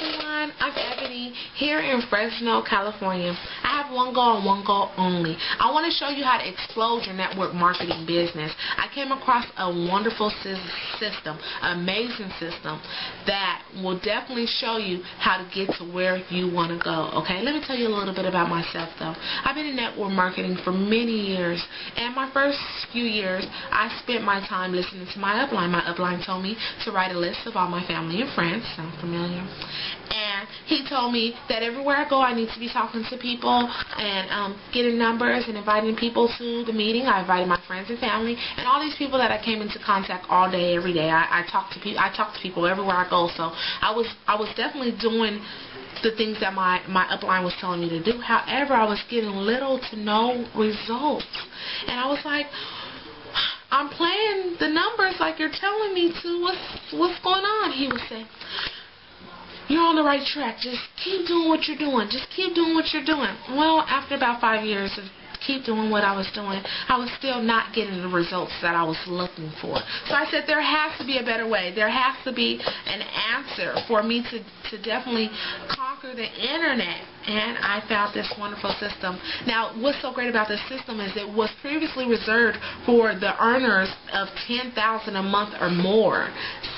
everyone, I'm Ebony here in Fresno, California. I have one goal and one goal only. I want to show you how to explode your network marketing business. I came across a wonderful system, amazing system that will definitely show you how to get to where you want to go. Okay, let me tell you a little bit about myself though. I've been in network marketing for many years, and my first few years, I spent my time listening to my upline. My upline told me to write a list of all my family and friends. Sound familiar? And he told me that everywhere I go, I need to be talking to people and um, getting numbers and inviting people to the meeting. I invited my friends and family and all these people that I came into contact all day, every day. I, I talk to people. I talk to people everywhere I go. So I was I was definitely doing the things that my my upline was telling me to do. However, I was getting little to no results, and I was like. I'm playing the numbers like you're telling me to. What's what's going on? He was saying, you're on the right track. Just keep doing what you're doing. Just keep doing what you're doing. Well, after about five years of keep doing what I was doing, I was still not getting the results that I was looking for. So I said there has to be a better way. There has to be an answer for me to, to definitely conquer the internet. And I found this wonderful system. Now, what's so great about this system is it was previously reserved for the earners of 10000 a month or more.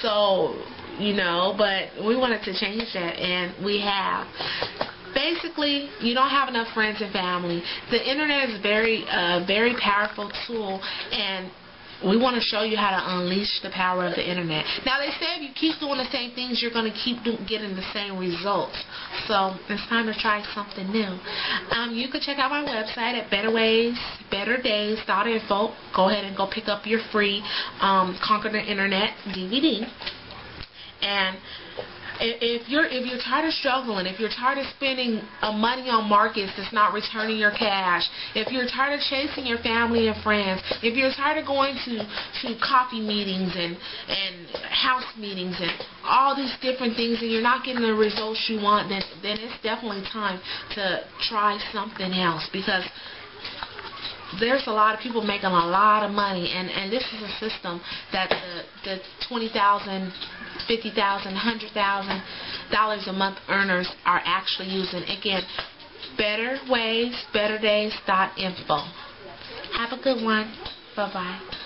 So you know, but we wanted to change that, and we have. Basically, you don't have enough friends and family. The internet is very, uh, very powerful tool, and we want to show you how to unleash the power of the internet. Now, they say if you keep doing the same things, you're going to keep do- getting the same results. So it's time to try something new. Um, you can check out my website at betterwaysbetterdays.info. Go ahead and go pick up your free um, Conquer the Internet DVD. And if you're if you're tired of struggling, if you're tired of spending uh, money on markets that's not returning your cash, if you're tired of chasing your family and friends, if you're tired of going to to coffee meetings and and house meetings and all these different things and you're not getting the results you want, then then it's definitely time to try something else. Because there's a lot of people making a lot of money, and and this is a system that the the twenty thousand, fifty thousand, hundred thousand dollars a month earners are actually using. Again, Better Ways, Better Days dot info. Have a good one. Bye bye.